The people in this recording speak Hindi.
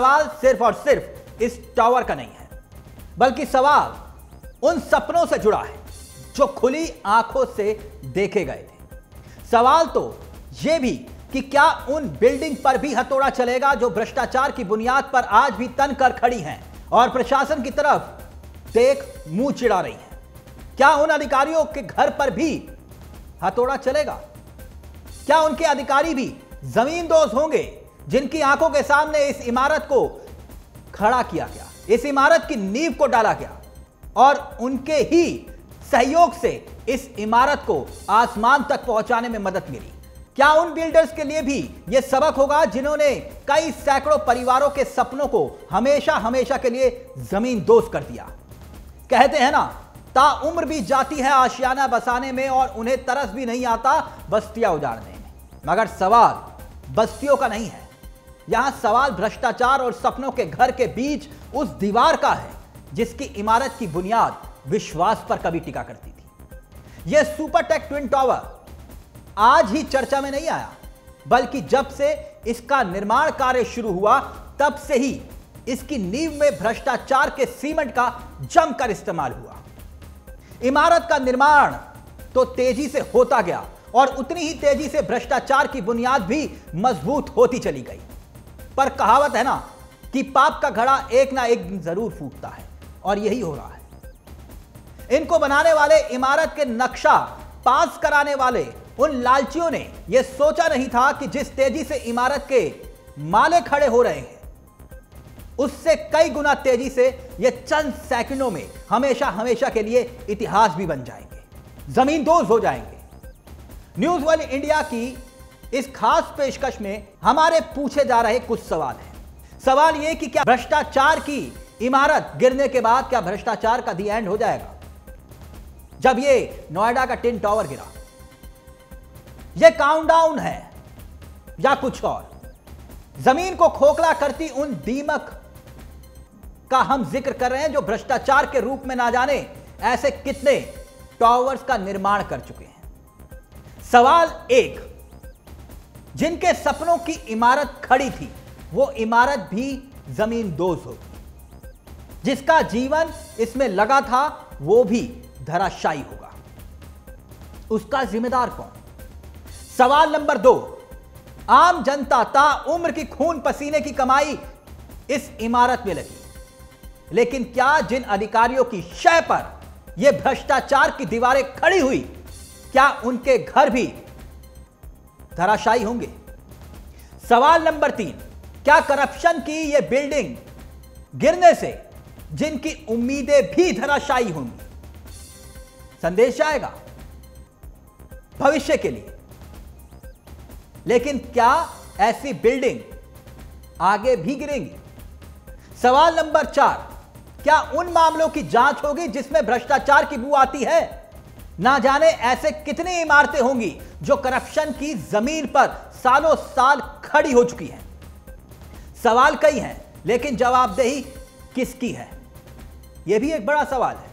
सवाल सिर्फ़ और सिर्फ़ इस टावर का नहीं है, बल्कि सवाल उन सपनों से जुड़ा है जो खुली आँखों से देखे गए थे। सवाल तो यह भी कि क्या उन बिल्डिंग पर भी हथौड़ा चलेगा जो भ्रष्टाचार की बुनियाद पर आज भी तन कर खड़ी हैं और प्रशासन की तरफ़ देख मुँह चिड़ा रही हैं? क्या उन अधिकारियों के घर पर भी हथौड़ा चलेगा? क्या उनके अधिकारी भी ज़मीन दोस्त होंगे जिनकी आँखों के सामने इस इमारत को खड़ा किया गया, इस इमारत की नींव को डाला गया, और उनके ही सहयोग से इस इमारत को आसमान तक पहुँचाने में मदद मिली। क्या उन बिल्डर्स के लिए भी यह सबक होगा जिन्होंने कई सैकड़ों परिवारों के सपनों को हमेशा हमेशा के लिए ज़मीन दोस्त कर दिया? कहते हैं ना, ता उम्र भी जाती है आशियाना बसाने में और उन्हें तरस भी नहीं आता बस्तियाँ उजाड़ने में। मगर सवाल, बस्तियों का नहीं है। यहाँ सवाल भ्रष्टाचार और सपनों के घर के बीच उस दीवार का है जिसकी इमारत की बुनियाद विश्वास पर कभी टिका करती थी। यह सुपरटेक ट्विन टावर आज ही चर्चा में नहीं आया, बल्कि जब से इसका निर्माण कार्य शुरू हुआ, तब से ही इसकी नींव में भ्रष्टाचार के सीमेंट का जमकर इस्तेमाल हुआ। इमारत का निर्माण तो तेज़ी से होता गया और उतनी ही तेज़ी से भ्रष्टाचार की बुनियाद भी मज़बूत होती चली गई। पर कहावत है ना कि पाप का घड़ा एक ना एक दिन ज़रूर फूटता है, और यही हो रहा है। इनको बनाने वाले इमारत के नक्शा पास कराने वाले उन लालचियों ने यह सोचा नहीं था कि जिस तेज़ी से इमारत के माले खड़े हो रहे हैं, उससे कई गुना तेज़ी से ये चंद सेकंडों में हमेशा हमेशा के लिए इतिहास भी बन जाएँगे, ज़मीन दोज हो जाएँगे। न्यूज़ वाली इंडिया की इस खास पेशकश में हमारे पूछे जा रहे कुछ सवाल हैं। सवाल यह कि क्या भ्रष्टाचार की इमारत गिरने के बाद क्या भ्रष्टाचार का दी एंड हो जाएगा? जब ये नोएडा का टिन टॉवर गिरा। यह काउंटडाउन है, या कुछ और। ज़मीन को खोखला करती उन दीमक का हम ज़िक्र कर रहे हैं जो भ्रष्टाचार के रूप में ना जाने ऐसे कितने टॉवर्स का निर्माण कर चुके हैं। सवाल एक जिनके सपनों की इमारत खड़ी थी, वो इमारत भी ज़मीन दोज होगी जिसका जीवन इसमें लगा था, वो भी धराशायी होगा। उसका जिम्मेदार कौन? सवाल नंबर दो। आम जनता ता उम्र की खून पसीने की कमाई इस इमारत में लगी। लेकिन क्या जिन अधिकारियों की शय पर यह भ्रष्टाचार की दीवारें खड़ी हुई, क्या उनके घर भी धराशायी होंगे। सवाल नंबर तीन, क्या करप्शन की यह बिल्डिंग गिरने से जिनकी उम्मीदें भी धराशायी होंगी? संदेश आएगा भविष्य के लिए। लेकिन क्या ऐसी बिल्डिंग आगे भी गिरेंगी? सवाल नंबर चार, क्या उन मामलों की जाँच होगी जिसमें भ्रष्टाचार की बू आती है? ना जाने ऐसे कितनी इमारतें होंगी जो करप्शन की ज़मीन पर सालों साल खड़ी हो चुकी हैं। सवाल कई हैं, लेकिन जवाबदेही किसकी है? यह भी एक बड़ा सवाल है।